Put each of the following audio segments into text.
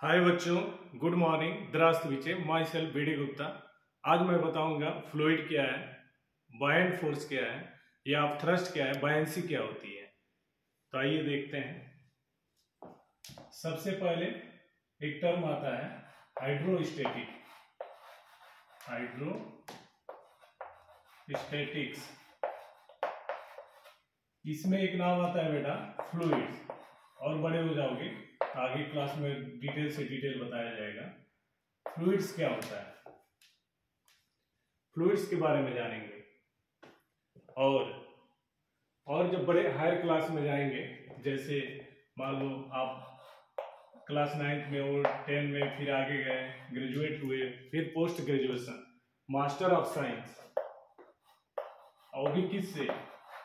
हाय बच्चों, good morning द्रास्त विचे myself B D Gupta. आज मैं बताऊँगा फ्लूइड क्या है, बायंड फोर्स क्या है, या आप थ्रस्ट क्या है, बायंसी क्या होती है। तो आइए देखते हैं। सबसे पहले एक टर्म आता है हाइड्रोस्टेटिक हाइड्रो स्टेटिक्स इसमें एक नाम आता है बेटा फ्लूइड और बड़े हो जाओगे आगे क्लास में डिटेल से डिटेल बताया जाएगा। फ्लूइड्स क्या होता है? फ्लूइड्स के बारे में जानेंगे। और और जब बड़े हायर क्लास में जाएँगे, जैसे मान लो आप क्लास नाइन्थ में हो टेन में फिर आगे गए ग्रेजुएट हुए, फिर post graduation master of science और भी किससे?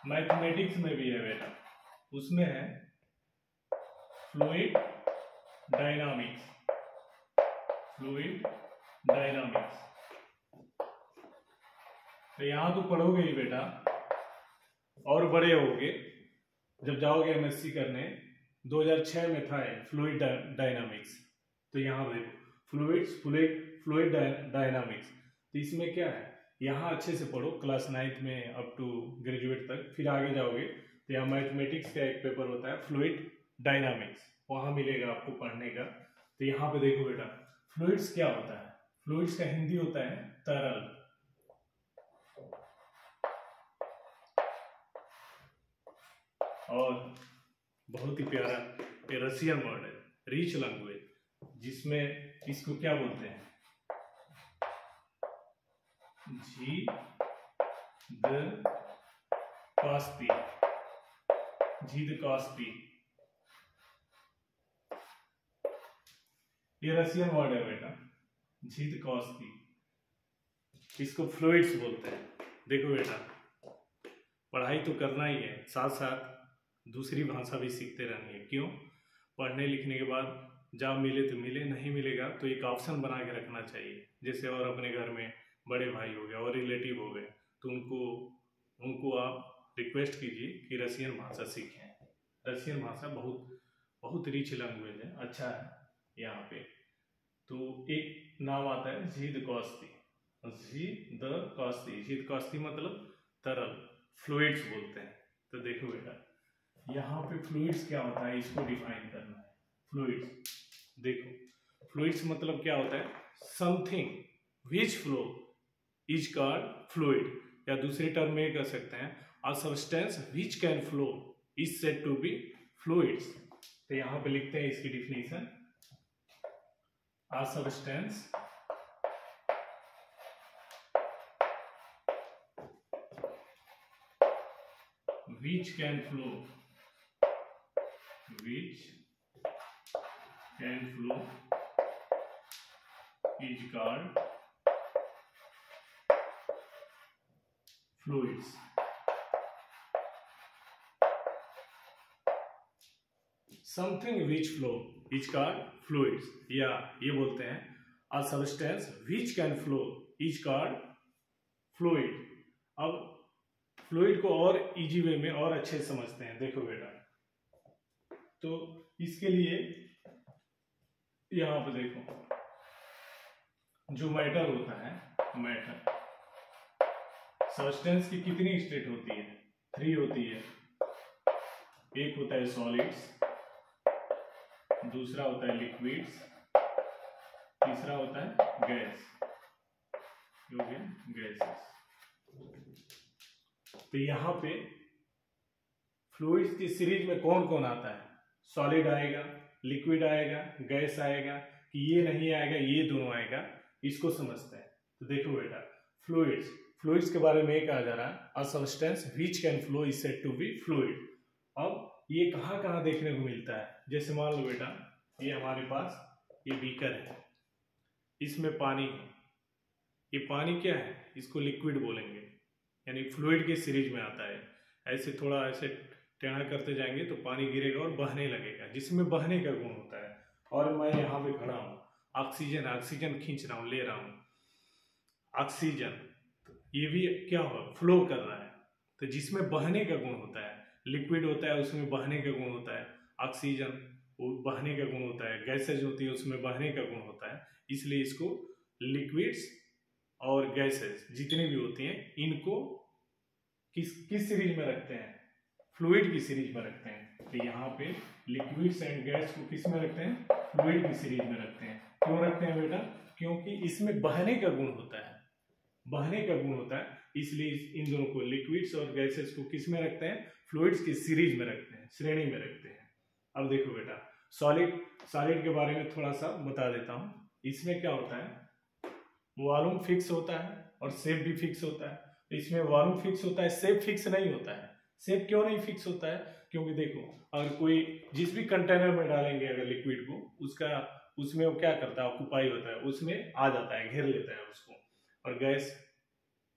मैथमेटिक्स में भी है बेटा। उसमें है फ्लूइड डायनामिक्स फ्लूइड डायनामिक्स तो यहाँ तो पढ़ोगे ही बेटा, और बड़े होगे। जब जाओगे एमएससी करने 2006 में था फ्लूइड डायनामिक्स तो यहाँ देखो फ्लूइड्स फ्लूइड फ्लूइड डायनामिक्स तो इसमें क्या है? यहाँ अच्छे से पढ़ो क्लास नाइन्थ में अप टू ग्रेजुएट तक, फिर आगे जाओगे तो यहाँ मैथमेटिक्स का एक पेपर होता है फ्लूइड डायनामिक्स वहाँ मिलेगा आपको पढ़ने का। तो यहाँ पे देखो बेटा, फ्लूइड्स क्या होता है? फ्लूइड्स का हिंदी होता है तरल। और बहुत ही प्यारा रसियन वर्ड है रिच लैंग्वेज जिसमें इसको क्या बोलते हैं? जी द कास्पी जी द कास्पी ये रशियन वर्ड है बेटा। जीत कौस्की इसको फ्लूइड्स बोलते हैं। देखो बेटा, पढ़ाई तो करना ही है। साथ साथ दूसरी भाषा भी सीखते रहनी है। क्यों? पढ़ने लिखने के बाद जब मिले तो मिले, नहीं मिलेगा तो एक ऑप्शन बना के रखना चाहिए। जैसे और अपने घर में बड़े भाई हो गए, और रिलेटिव हो गए तो उनको उनको आप रिक्वेस्ट कीजिए कि रशियन भाषा सीखें। रशियन भाषा बहुत बहुत रिच लैंग्वेज है। अच्छा है यहाँ पे। तो एक नाम आता है जीद कौस्ती। जी द कौस्ती। जीद कौस्ती मतलब तरल फ्लूइड्स बोलते हैं। तो देखो बेटा, यहाँ पे फ्लूइड्स क्या होता है, इसको डिफाइन करना है। फ्लूइड्स देखो फ्लूइड्स मतलब क्या होता है? Something which flow is called fluid या दूसरे टर्म में कह सकते हैं a substance which can flow is said to be fluids तो यहाँ पे लिखते हैं इसकी definition a substance which can flow which can flow is called fluids something which flow is called fluids या, ये बोलते हैं a substance which can flow is called fluid अब फ्लूड को और इजी वे में और अच्छे समझते हैं। देखो बेटा। तो इसके लिए यहाँ पर देखो। जो मैटर होता है मैटर सब्सटेंस की कितनी स्टेट होती है? थ्री होती है। एक होता है सॉलिड्स दूसरा होता है लिक्विड्स तीसरा होता है गैस गैसेस तो यहाँ पे फ्लूइड्स की सीरीज़ में कौन कौन आता है? सॉलिड आएगा लिक्विड आएगा गैस आएगा, कि ये नहीं आएगा, ये दोनों आएगा, इसको समझते हैं. तो देखो बेटा फ्लूइड्स फ्लूइड्स के बारे में कहा जा रहा है a substance which can flow is said to be fluid अब ये कहाँ कहाँ देखने को मिलता है? जैसे मान लो बेटा, ये हमारे पास ये बीकर है। इसमें पानी है। ये पानी क्या है? इसको लिक्विड बोलेंगे। यानी फ्लूइड के सीरीज़ में आता है। ऐसे थोड़ा ऐसे टेढ़ा करते जाएँगे तो पानी गिरेगा और बहने लगेगा, जिसमें बहने का गुण होता है। और मैं यहाँ पे खड़ा हूँ। ऑक्सीजन ऑक्सीजन खींच रहा हूँ, ले रहा हूँ। ऑक्सीजन ये भी क्या हुआ? फ्लो कर रहा है। तो जिसमें बहने का गुण होता है लिक्विड होता है, उसमें बहने का गुण होता है। ऑक्सीजन वो बहने का गुण होता है गैसेज होती है उसमें बहने का गुण होता है, इसलिए इसको लिक्विड्स और गैसेज जितनी भी होती हैं, इनको किस किस सीरीज़ में रखते हैं? फ्लूड की सीरीज़ में रखते हैं। तो यहाँ पे लिक्विड्स एंड गैस को किसमें रखते हैं? फ्लूड की सीरीज़ में रखते हैं। क्यों रखते हैं बेटा? क्योंकि इसमें बहने का गुण होता है। बहने का गुण होता है, इसलिए इन दोनों को लिक्विड्स और गैसेस को किसमें रखते हैं? फ्लूड्स की सीरीज़ में रखते हैं, श्रेणी में रखते हैं। अब देखो बेटा सॉलिड सॉलिड के बारे में थोड़ा सा बता देता हूँ। इसमें क्या होता है? वॉल्यूम फिक्स होता है और सेप भी फिक्स होता है। इसमें वॉल्यूम फिक्स होता है सेप फिक्स नहीं होता है। सेप क्यों नहीं फिक्स होता है? क्योंकि देखो, अगर कोई जिस भी कंटेनर में डालेंगे अगर लिक्विड को, उसका, उसमें वो क्या करता है ऑक्यूपाई होता है, उसमें आ जाता है, घेर लेता है उसको। और गैस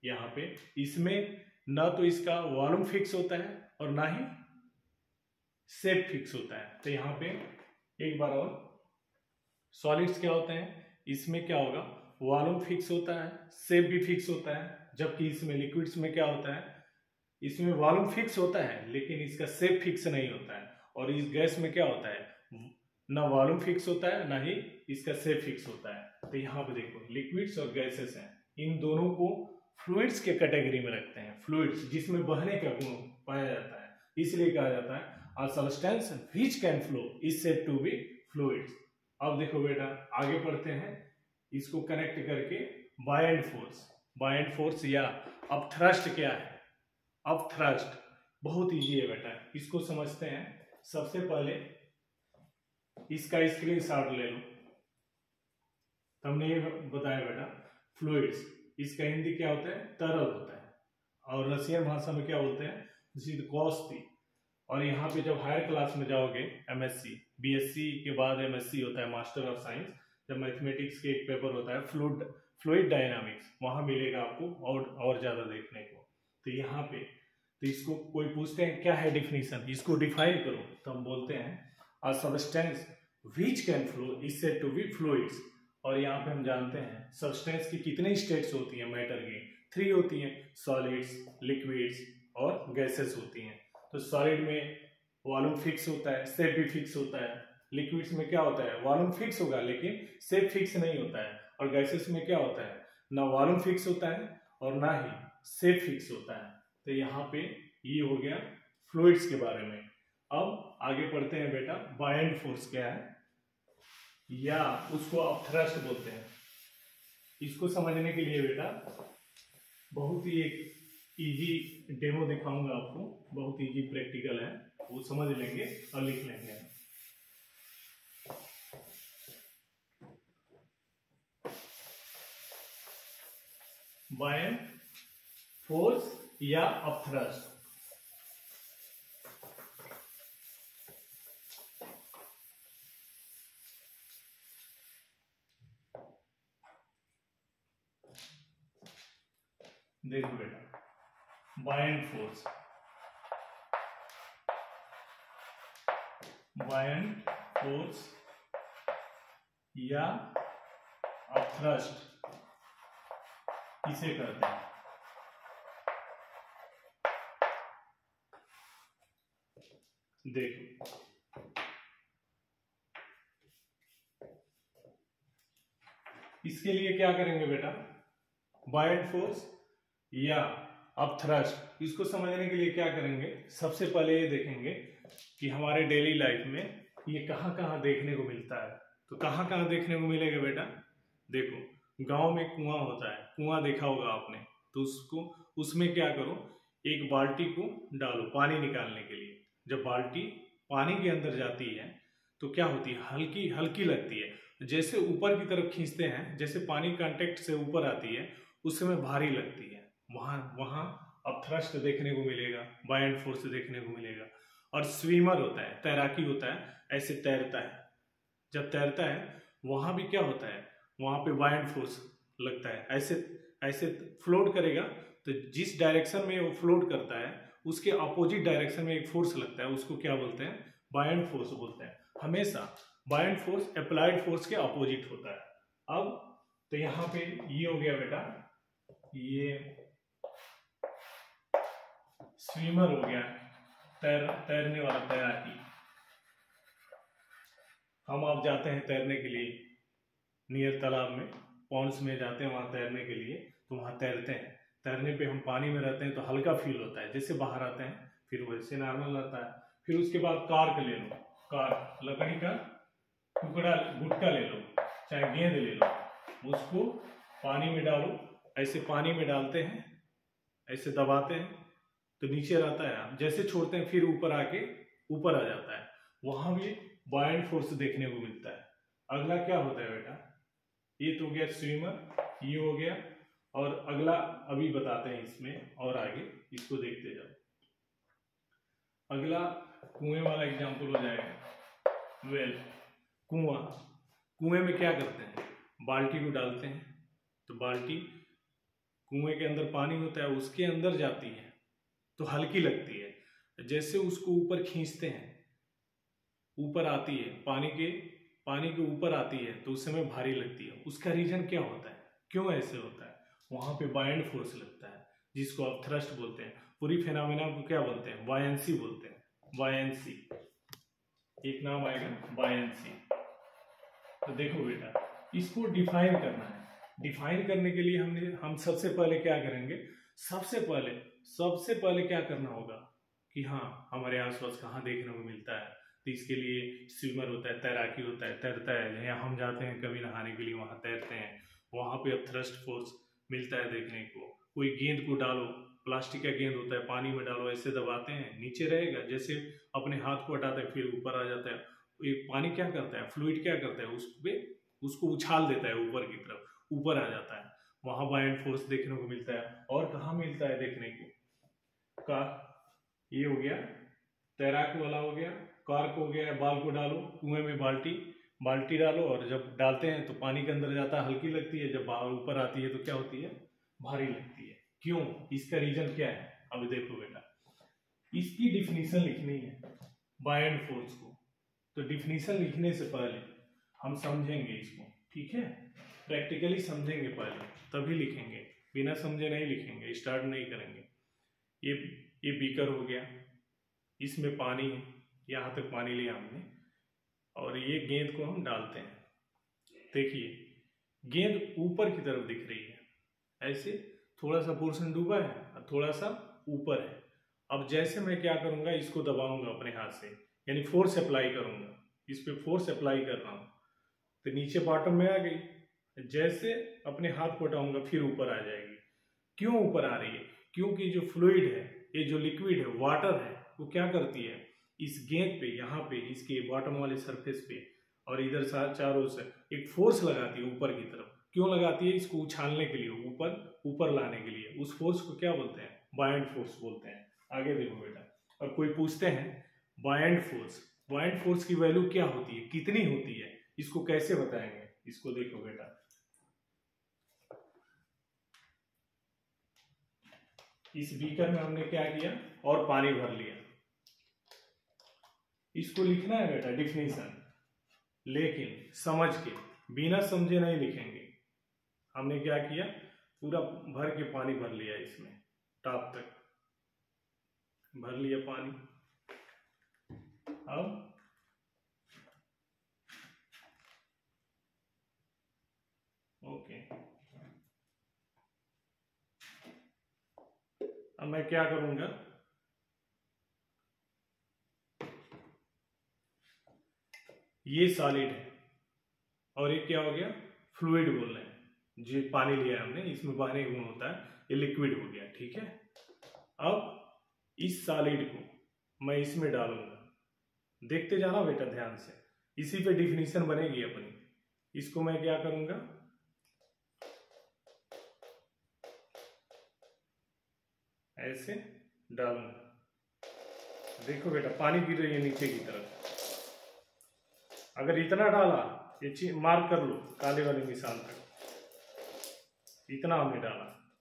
यहाँ पे इसमें ना तो इसका वॉल्यूम फिक्स होता है और ना ही सेप फिक्स होता है। तो यहाँ पे एक बार और। सॉलिड्स क्या होते हैं? इसमें क्या होगा? वॉल्यूम फिक्स होता है सेप भी फिक्स होता है, जबकि इसमें लिक्विड्स में क्या होता है? इसमें वॉल्यूम फिक्स होता है, लेकिन इसका सेप फिक्स नहीं होता है। और इस गैस में क्या होता है? ना वॉल्यूम फिक्स होता है, ना ही इसका सेप फिक्स होता है। तो यहाँ पे देखो, लिक्विड्स और गैसेस हैं। इन दोनों को फ्लूइड्स के कैटेगरी में रखते हैं। फ्लूइड्स, जिसमें बहने का गुण पाया जाता है, इसलिए कहा जाता है a substance which can flow, is said to be fluids. अब देखो बेटा, आगे पढ़ते हैं। इसको कनेक्ट करके बायड फोर्स बायड फोर्स या अब थ्रस्ट क्या है? अब थ्रस्ट बहुत इजी है बेटा। इसको समझते हैं। सबसे पहले इसका स्क्रीन शॉट ले लो। हमने ये बताया बेटा फ्लूइड्स इसका हिंदी क्या होता है? तरल होता है। और रशियन भाषा में क्या बोलते हैं? कॉस्ती और यहाँ पे जब हायर क्लास में जाओगे एमएससी बीएससी के बाद एमएससी होता है मास्टर ऑफ़ साइंस जब मैथमेटिक्स के एक पेपर होता है फ्लूड फ्लूड डायनामिक्स वहाँ मिलेगा आपको और और ज़्यादा देखने को। तो यहाँ पे तो इसको कोई पूछते हैं, क्या है डिफिनीशन इसको डिफाइन करो। तो हम बोलते हैं a substance which can flow is said to be fluids और यहाँ पे हम जानते हैं सब्सटेंस की कितने स्टेट्स होती हैं मैटर की। थ्री होती हैं सॉलिड्स लिक्विड्स और गैसेस होती हैं। तो सॉलिड में वॉल्यूम फिक्स होता है सेप भी फिक्स होता है। लिक्विड्स में क्या होता है? वॉल्यूम फिक्स होगा, लेकिन सेप फिक्स नहीं होता है। और गैसेस में क्या होता है? ना वॉल्यूम फिक्स होता है और ना ही सेप फिक्स होता है। तो यहाँ पे ये हो गया फ्लूइड्स के बारे में। अब आगे पढ़ते हैं बेटा बायंड फोर्स क्या है? या उसको आप थ्रस्ट बोलते हैं। इसको समझने के लिए बेटा, बहुत ही एक इजी डेमो दिखाऊँगा आपको। बहुत इजी प्रैक्टिकल है। वो समझ लेंगे और लिख लेंगे। बाय फोर्स या अपथ्रस्ट देखो बेटा। Buoyant force buoyant force या थ्रस्ट इसे कहते हैं. देखो. इसके लिए क्या करेंगे बेटा? बायड फोर्स या अब थ्रस्ट इसको समझने के लिए क्या करेंगे? सबसे पहले ये देखेंगे कि हमारे डेली लाइफ में ये कहाँ कहाँ देखने को मिलता है। तो कहाँ कहाँ देखने को मिलेगा बेटा? देखो, गाँव में कुआँ होता है, कुआँ देखा होगा आपने। तो उसको, उसमें क्या करो? एक बाल्टी को डालो पानी निकालने के लिए। जब बाल्टी पानी के अंदर जाती है तो क्या होती है? हल्की हल्की लगती है। जैसे ऊपर की तरफ़ खींचते हैं, जैसे पानी कांटेक्ट से ऊपर आती है, उस समय भारी लगती है। वहाँ वहाँ अब थ्रस्ट देखने को मिलेगा बाइंड फोर्स देखने को मिलेगा। और स्विमर होता है, तैराकी होता है, ऐसे तैरता है। जब तैरता है, वहाँ भी क्या होता है? वहाँ पे बाइंड फोर्स लगता है। ऐसे ऐसे फ्लोट करेगा तो जिस डायरेक्शन में वो फ्लोट करता है, उसके अपोजिट डायरेक्शन में एक फोर्स लगता है, उसको क्या बोलते हैं? बायंड फोर्स बोलते हैं। हमेशा बायंड फोर्स अप्लाइड फोर्स के अपोजिट होता है। अब तो यहाँ पे ये हो गया बेटा, ये स्विमर हो गया, तैर, तैरने वाला तैराकी। हम आप जाते हैं तैरने के लिए, नियर तालाब में, पॉन्ड्स में जाते हैं वहाँ तैरने के लिए तो वहाँ तैरते हैं। तैरने पे हम पानी में रहते हैं तो हल्का फील होता है, जैसे बाहर आते हैं, फिर वैसे नॉर्मल रहता है। फिर उसके बाद कार्क ले लो, कार, लकड़ी का टुकड़ा गुटका ले लो, चाहे गेंद ले लो, उसको पानी में डालो, ऐसे पानी में डालते हैं, ऐसे दबाते हैं तो नीचे रहता है जैसे छोड़ते हैं, फिर ऊपर आके ऊपर आ जाता है। वहाँ भी बाइंड फोर्स देखने को मिलता है। अगला क्या होता है बेटा? ये तो हो गया स्विमर ये हो गया, और अगला अभी बताते हैं इसमें, और आगे इसको देखते जाओ। अगला कुएँ वाला एग्जांपल हो जाएगा। वेल कुआँ। कुएँ में क्या करते हैं? बाल्टी को डालते हैं। तो बाल्टी कुएँ के अंदर पानी होता है, उसके अंदर जाती है। तो हल्की लगती है। जैसे उसको ऊपर खींचते हैं, ऊपर आती है, पानी के पानी के ऊपर आती है तो उस समय भारी लगती है। उसका रीजन क्या होता है? क्यों ऐसे होता है? वहाँ पे बाइंड फोर्स लगता है, जिसको आप थ्रस्ट बोलते हैं। पूरी फेनामिना को क्या बोलते हैं? वायंसी बोलते हैं। वायंसी एक नाम आएगा वायंसी तो देखो बेटा, इसको डिफाइन करना है। डिफाइन करने के लिए हमने, हम सबसे पहले क्या करेंगे? सबसे पहले सबसे पहले क्या करना होगा कि हाँ हमारे आसपास कहाँ देखने को मिलता है? तो इसके लिए स्विमर होता है, तैराकी होता है, तैरता है, या हम जाते हैं कभी नहाने के लिए, वहाँ तैरते हैं। वहाँ पे अब थ्रस्ट फोर्स मिलता है देखने को। कोई गेंद को डालो, प्लास्टिक का गेंद होता है, पानी में डालो, ऐसे दबाते हैं, नीचे रहेगा। जैसे अपने हाथ को हटाते हैं, फिर ऊपर आ जाता है। ये पानी क्या करता है? फ्लूड क्या करता है? उस पर उसको उछाल देता है ऊपर की तरफ़, ऊपर आ जाता है। वहाँ बाइंड फोर्स देखने को मिलता है। और कहाँ मिलता है देखने को? का ये हो गया, तैराक वाला हो गया, कार्क हो गया, बाल को डालो, कुएँ में बाल्टी बाल्टी डालो और जब डालते हैं तो पानी के अंदर जाता है, हल्की लगती है, जब ऊपर आती है तो क्या होती है? भारी लगती है। क्यों? इसका रीजन क्या है? अब देखो बेटा। इसकी डिफिनीशन लिखनी है बाय एंड फोर्स को। तो डिफिनीशन लिखने से पहले हम समझेंगे इसको, ठीक है? प्रैक्टिकली समझेंगे पहले, तभी लिखेंगे। बिना समझे नहीं लिखेंगे स्टार्ट नहीं करेंगे। ये ये बीकर हो गया। इसमें पानी है, यहाँ तक पानी लिया हमने। और ये गेंद को हम डालते हैं। देखिए, गेंद ऊपर की तरफ़ दिख रही है। ऐसे थोड़ा सा पोर्शन डूबा है और थोड़ा सा ऊपर है। अब जैसे मैं क्या करूँगा, इसको दबाऊँगा अपने हाथ से। यानी फोर्स अप्लाई करूँगा। इस पर फोर्स अप्लाई कर रहा हूँ। तो नीचे बॉटम में आ गई। जैसे अपने हाथ को हटाऊँगा, फिर ऊपर आ जाएगी। क्यों ऊपर आ रही है? क्योंकि जो फ्लूइड है, ये जो लिक्विड है वाटर है, वो क्या करती है? इस गेंद पे, यहाँ पे, इसके बॉटम वाले सरफेस पे और इधर चारों से एक फोर्स लगाती है ऊपर की तरफ़। क्यों लगाती है? इसको उछालने के लिए, ऊपर ऊपर लाने के लिए। उस फोर्स को क्या बोलते हैं? बाइंड फोर्स बोलते हैं। आगे देखो बेटा। और कोई पूछते हैं बाइंड फोर्स बाइंड फोर्स की वैल्यू क्या होती है? कितनी होती है? इसको कैसे बताएँगे? इसको देखो बेटा। इस बीकर में हमने क्या किया और पानी भर लिया। इसको लिखना है बेटा डिफिनेशन लेकिन समझ के, बिना समझे नहीं लिखेंगे। हमने क्या किया? पूरा भर के पानी भर लिया इसमें, टॉप तक। भर लिया पानी। अब ओके अब मैं क्या करूँगा? ये सॉलिड है। और ये क्या हो गया? फ्लूइड बोल रहे हैं। जो, पानी लिया हमने। इसमें पानी गुण होता है। ये लिक्विड हो गया, ठीक है? अब इस सॉलिड को मैं इसमें डालूँगा। देखते जाना बेटा, ध्यान से। इसी पे डिफिनीशन बनेगी अपनी। इसको मैं क्या करूँगा? ऐसे डालूँगा देखो बेटा, पानी गिर रही है नीचे की तरफ़। अगर इतना डाला, ये मार्क कर लो, काले वाले निशान तक। इतना हमने डाला।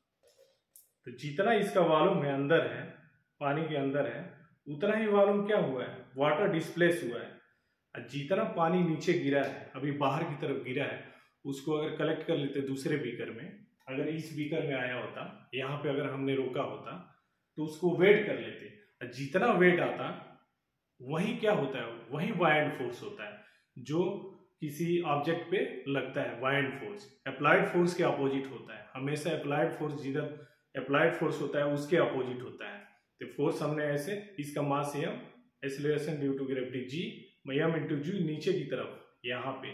तो जितना इसका वॉल्यूम है, अंदर है, पानी के अंदर है, उतना ही वॉल्यूम क्या हुआ है? वाटर डिस्प्लेस हुआ है। और जितना पानी नीचे गिरा है, अभी बाहर की तरफ़ गिरा है, उसको अगर कलेक्ट कर लेते दूसरे बीकर में अगर इस बीकर में आया होता, यहाँ पे अगर हमने रोका होता तो उसको वेट कर लेते। जितना वेट आता, वही क्या होता है? वही वाइंड फोर्स होता है, जो किसी ऑब्जेक्ट पे लगता है वाइंड फोर्स अप्लाइड फोर्स के अपोजिट होता है। हमेशा अप्लाइड फोर्स जिधर अप्लाइड फोर्स होता है, उसके अपोजिट होता है। तो फोर्स हमने ऐसे, इसका mass M acceleration due to gravity G M into G नीचे की तरफ़, यहाँ पे।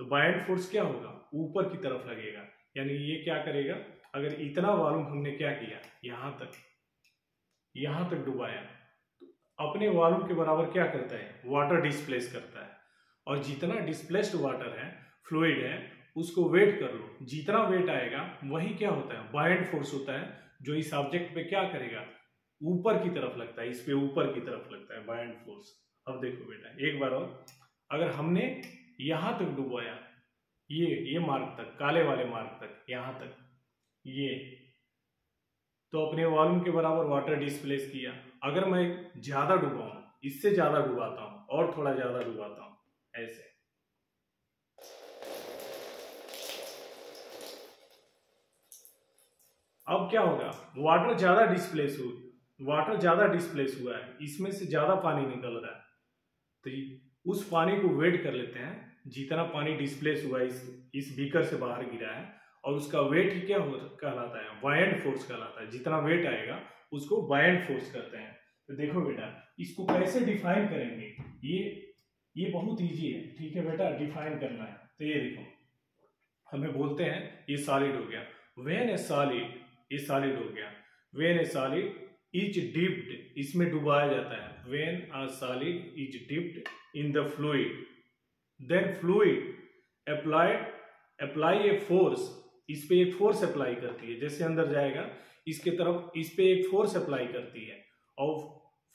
तो बाइंड फोर्स क्या होगा? ऊपर की तरफ़ लगेगा। यानी ये क्या करेगा? अगर इतना वॉल्यूम हमने क्या किया? यहाँ तक। यहाँ तक डुबाया। तो अपने वॉल्यूम के बराबर क्या करता है? वाटर डिस्प्लेस करता है। और जितना डिस्प्लेस्ड वाटर है फ्लूड है, उसको वेट कर लो। जितना वेट आएगा, वही क्या होता है? बाइंड फोर्स होता है, जो इस ऑब्जेक्ट पे क्या करेगा? ऊपर की तरफ़ लगता है। इस पे ऊपर की तरफ़ लगता है बाइंड फोर्स अब देखो बेटा, एक बार और। अगर हमने यहाँ तक डुबाया ये ये मार्ग तक, काले वाले मार्ग तक, यहाँ तक, ये। तो अपने वॉल्यूम के बराबर वाटर डिस्प्लेस किया। अगर मैं ज़्यादा डुबाऊं, इससे ज़्यादा डुबाता हूँ, और थोड़ा ज़्यादा डुबाता हूँ, ऐसे। अब क्या होगा? वाटर ज़्यादा डिस्प्लेस हो वाटर ज़्यादा डिस्प्लेस हुआ है, इसमें से ज़्यादा पानी निकल रहा है। तो उस पानी को वेट कर लेते हैं जितना पानी डिस्प्लेस हुआ इस इस बीकर से बाहर गिरा है, और उसका वेट क्या हो, कहलाता है? वायंड फोर्स कहलाता है। जितना वेट आएगा, उसको वायंड फोर्स कहते हैं। तो देखो बेटा, इसको कैसे डिफाइन करेंगे? ये ये बहुत इजी है, ठीक है बेटा? डिफाइन करना है। तो ये देखो, हमें बोलते हैं, ये सॉलिड हो गया। वेन ए सॉलिड ये सॉलिड हो गया। When a solid is dipped इसमें डुबाया जाता है। When a solid is dipped in the fluid then fluid applied apply a force इस पे एक फोर्स अप्लाई करती है, जैसे अंदर जाएगा, इसके तरफ़, इस पे एक फोर्स अप्लाई करती है, और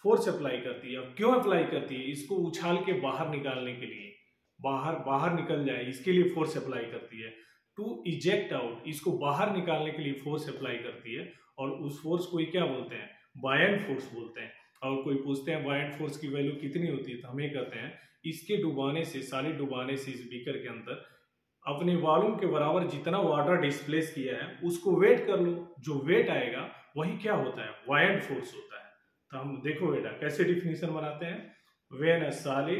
फोर्स अप्लाई करती है। क्यों अप्लाई करती है? इसको उछाल के बाहर निकालने के लिए। बाहर बाहर निकल जाए, इसके लिए फोर्स अप्लाई करती है। टू इजेक्ट आउट इसको बाहर निकालने के लिए फोर्स अप्लाई करती है, और उस फोर्स को क्या बोलते हैं? बायंड फोर्स बोलते हैं। और कोई पूछते हैं बायंड फोर्स की वैल्यू कितनी होती है? तो हम ये कहते हैं इसके डुबाने से, सारे डुबाने से इस बीकर के अंदर, अपने वॉल्यूम के बराबर जितना वाटर डिस्प्लेस किया है, उसको वेट कर लो। जो वेट आएगा, वही क्या होता है? वायंड फोर्स होता है। तो हम देखो बेटा, कैसे डिफिनेशन बनाते हैं? When a solid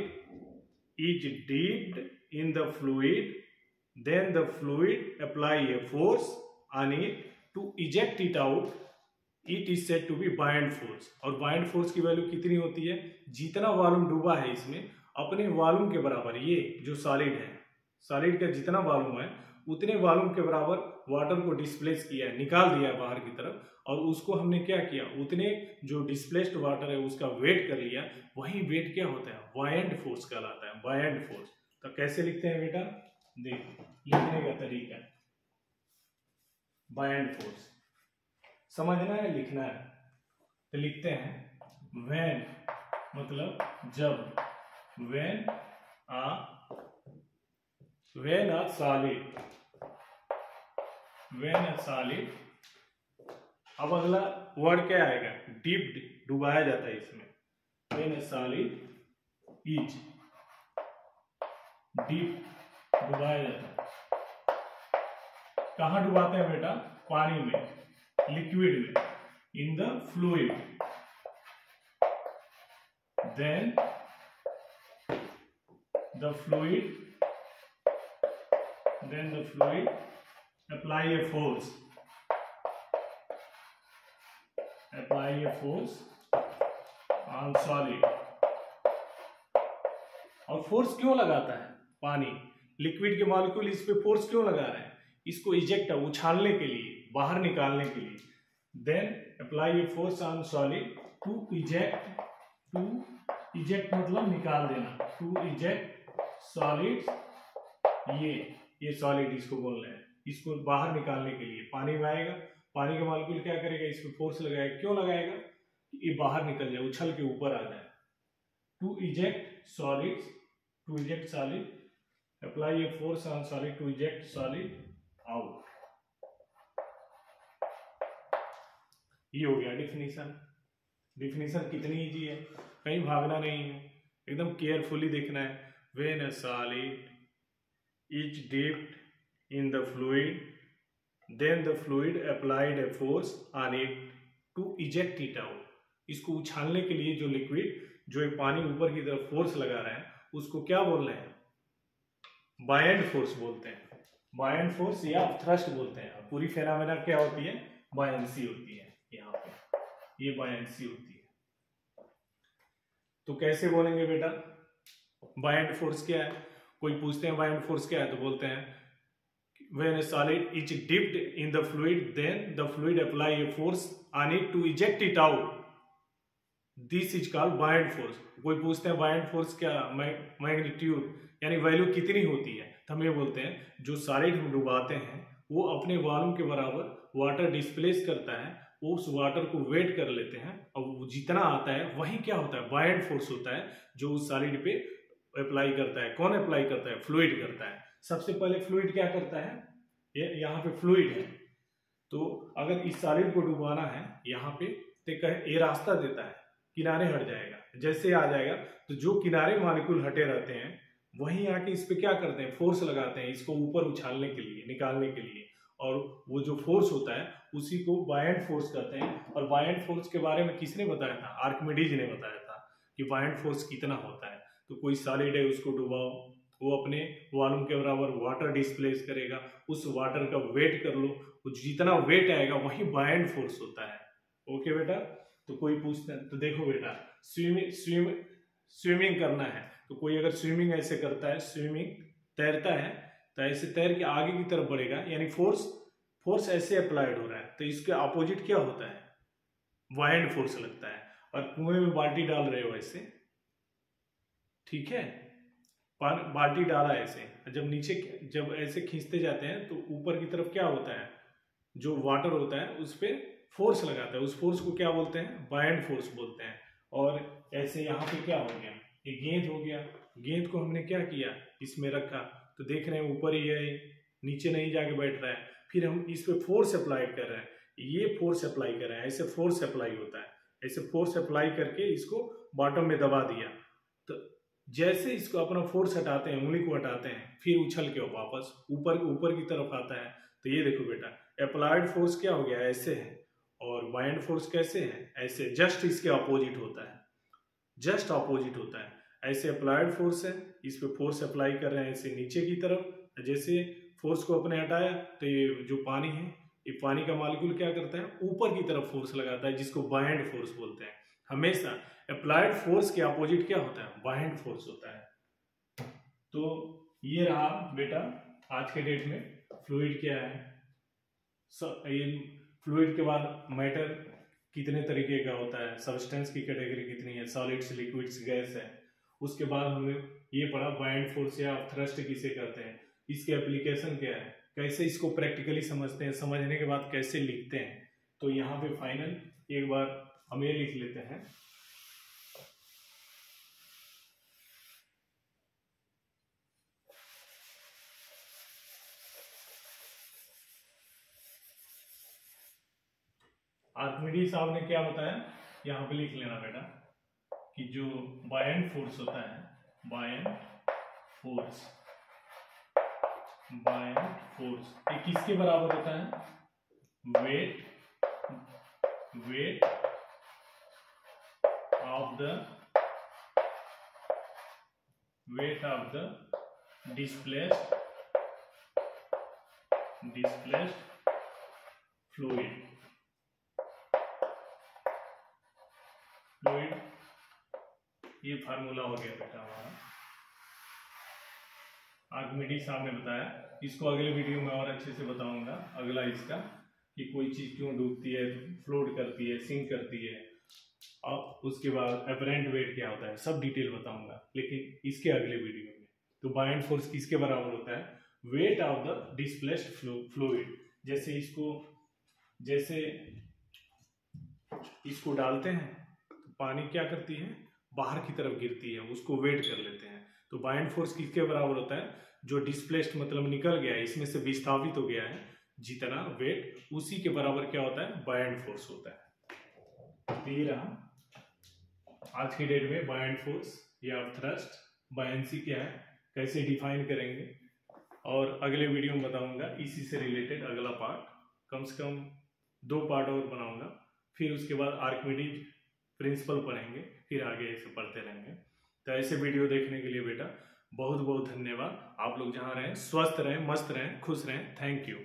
is dipped in the fluid then the fluid apply a force on it to eject it out it is said to be buoyant force और बाइंड फोर्स की वैल्यू कितनी होती है? जितना volume डूबा है इसमें अपने वॉल्यूम के बराबर, ये जो सॉलिड है सॉलिड का जितना वॉल्यूम है, उतने वॉल्यूम के बराबर वाटर को डिस्प्लेस किया है, निकाल दिया है बाहर की तरफ़, और उसको हमने क्या किया? उतने जो डिस्प्लेस्ड वाटर है, उसका वेट कर लिया, वही वेट क्या होता है? वायंड फोर्स कहलाता है वायंड फोर्स तो कैसे लिखते हैं बेटा? देख, लिखने का तरीका वायंड फोर्स समझना है, लिखना है? तो लिखते हैं वैन मतलब जब। When a when a solid when a solid अब अगला वर्ड क्या आएगा? डीप्ड डुबाया जाता है इसमें। When a solid is dip डुबाया जाता है। कहा डुबाते हैं बेटा? पानी में लिक्विड में in the fluid then the fluid, then the fluid, apply a force. Apply a force on solid. और फोर्स क्यों लगाता है? पानी। लिक्विड के मॉलिक्यूल इस पे फोर्स क्यों लगा रहे हैं? इसको इजेक्ट उछालने के लिए, बाहर निकालने के लिए। Then apply a force on solid to eject to eject मतलब निकाल देना। टू इजेक्ट सॉलिड ये ये सॉलिड इसको बोल रहे हैं। इसको बाहर निकालने के लिए पानी में आएगा पानी का मालिक्यूल क्या करेगा? इस पर फोर्स लगाएगा। क्यों लगाएगा? ये बाहर निकल जाए, उछल के ऊपर आ जाए। To eject solid to eject solid apply a force on solid to eject solid out ये हो गया डिफिनेशन डिफिनेशन कितनी इजी है? कहीं भागना नहीं है। एकदम केयरफुली देखना है। When a solid is dipped in the fluid, then the fluid applied a force on it to eject it out. इसको उछालने के लिए जो लिक्विड जो एक पानी ऊपर की तरफ़ फोर्स लगा रहा है, उसको क्या बोल रहे हैं? बायंड फोर्स बोलते हैं। बायंड फोर्स या थ्रस्ट बोलते हैं। पूरी फेनामेना क्या होती है? बायंसी होती है यहाँ पे। ये बायंसी होती है। तो कैसे बोलेंगे बेटा? बायंड फोर्स क्या है? कोई पूछते हैं बायंड फोर्स क्या है? तो बोलते हैं, when a solid is dipped in the fluid, then the fluid apply a force on it to eject it out. This is called buoyant force कोई पूछते हैं बायंड फोर्स क्या मैग्नीट्यूड यानी वैल्यू कितनी होती है? तो हम ये बोलते हैं, जो सॉलिड हम डुबाते हैं, वो अपने वॉल्यूम के बराबर वाटर डिस्प्लेस करता है वो उस वाटर को वेट कर लेते हैं, और जितना आता है, वही क्या होता है? बायंड फोर्स होता है, जो उस सॉलिड पे अप्लाई करता है? कौन अप्लाई करता है? फ्लूड करता है। सबसे पहले फ्लूड क्या करता है? ये यहाँ पे फ्लूड है। तो अगर इस सॉलिड को डुबाना है, यहाँ पे तो कह, ये रास्ता देता है। किनारे हट जाएगा। जैसे आ जाएगा तो जो किनारे मालिक्यूल हटे रहते हैं, वहीं आके इस पर क्या करते हैं? फोर्स लगाते हैं इसको ऊपर उछालने के लिए, निकालने के लिए। और वो जो फोर्स होता है, उसी को बायंड फोर्स कहते हैं। और बायंड फोर्स के बारे में किसने बताया था? आर्कमिडीज ने बताया था कि बायंड फोर्स कितना होता है। तो कोई सॉलिड है, उसको डुबाओ। वो अपने वॉल्यूम के बराबर वाटर डिस्प्लेस करेगा। उस वाटर का वेट कर लो। जितना वेट आएगा, वही बायंड फोर्स होता है। ओके बेटा? तो कोई पूछता है तो देखो बेटा स्विमिंग स्विम स्विमिंग करना है। तो कोई अगर स्विमिंग ऐसे करता है स्विमिंग तैरता है तो ऐसे तैर के आगे की तरफ़ बढ़ेगा। यानी फोर्स फोर्स ऐसे अप्लाइड हो रहा है। तो इसके अपोजिट क्या होता है? वाइंड फोर्स लगता है। और कुएँ में बाल्टी डाल रहे हो ऐसे। ठीक है? बाल्टी डाला ऐसे। जब नीचे, जब ऐसे खींचते जाते हैं तो ऊपर की तरफ़ क्या होता है? जो वाटर होता है, उस पर फोर्स लगाता है। उस फोर्स को क्या बोलते हैं? बाइंड फोर्स बोलते हैं। और ऐसे यहाँ पे क्या हो गया? ये गेंद हो गया। गेंद को हमने क्या किया? इसमें रखा। तो देख रहे हैं, ऊपर ही है नीचे नहीं जाके बैठ रहा है। फिर हम इस पर फोर्स अप्लाई कर रहे हैं। ये फोर्स अप्लाई कर रहे हैं। ऐसे फोर्स अप्लाई होता है। ऐसे फोर्स अप्लाई करके इसको बॉटम में दबा दिया। जैसे इसको अपना फोर्स हटाते हैं, उंगली को हटाते हैं, फिर उछल के वापस ऊपर ऊपर की तरफ़ आता है। तो ये देखो बेटा अप्लाइड फोर्स क्या हो गया? ऐसे है। और बाइंड फोर्स कैसे है? ऐसे जस्ट इसके अपोजिट होता है। जस्ट अपोजिट होता है। ऐसे अप्लाइड फोर्स है, इस पर फोर्स अप्लाई कर रहे हैं ऐसे नीचे की तरफ़। जैसे फोर्स को अपने हटाया तो ये जो पानी है, ये पानी का मालिक्यूल क्या करता है? ऊपर की तरफ़ फोर्स लगाता है, जिसको बाइंड फोर्स बोलते हैं। हमेशा अप्लाइड फोर्स के अपोजिट क्या होता है? बाइंड फोर्स होता है। तो ये रहा बेटा, आज के डेट में फ्लूइड क्या है? ये फ्लूइड के बाद मैटर कितने तरीके का होता है? सब्सटेंस की कैटेगरी कितनी है? सॉलिड्स लिक्विड्स गैस है। उसके बाद हमने ये पढ़ा बाइंड फोर्स या थ्रस्ट किसे कहते हैं? इसके एप्लीकेशन क्या है? कैसे इसको प्रैक्टिकली समझते हैं? समझने के बाद कैसे लिखते हैं? तो यहाँ पे फाइनल एक बार हम ये लिख लेते हैं। आर्कमिडी साहब ने क्या बताया? यहाँ पे लिख लेना बेटा, कि जो बायन फोर्स होता है, बायन फोर्स बायन फोर्स, ये किसके बराबर होता है? Weight weight of the weight of the displaced displaced fluid fluid ये फार्मूला हो गया बेटा हमारा। आर्कमिडी साहब ने बताया। इसको अगले वीडियो में और अच्छे से बताऊँगा, अगला इसका, कि कोई चीज़ क्यों डूबती है फ्लोट करती है सिंक करती है। और उसके बाद अपरेंट वेट क्या होता है, सब डिटेल बताऊँगा, लेकिन इसके अगले वीडियो में। तो बाइंड फोर्स किसके बराबर होता है? Weight of the displaced fluid जैसे इसको जैसे इसको डालते हैं पानी क्या करती है? बाहर की तरफ़ गिरती है, उसको वेट कर लेते हैं। तो बाइंड फोर्स किसके बराबर होता है? जो डिस्प्लेस्ड मतलब निकल गया है, इसमें से विस्थापित हो गया है, जितना वेट उसी के बराबर क्या होता है? बाइंड फोर्स होता है। तो ये रहा आज की डेट में बाइंड फोर्स या थ्रस्ट बायसी क्या है, कैसे डिफाइन करेंगे? और अगले वीडियो में बताऊँगा इसी से रिलेटेड अगला पार्ट कम से कम दो पार्ट और बनाऊँगा। फिर उसके बाद आर्कमिडीज प्रिंसिपल पढ़ेंगे। फिर आगे ऐसे पढ़ते रहेंगे। तो ऐसे वीडियो देखने के लिए बेटा बहुत बहुत धन्यवाद। आप लोग जहाँ रहें, स्वस्थ रहें, मस्त रहें, खुश रहें। Thank you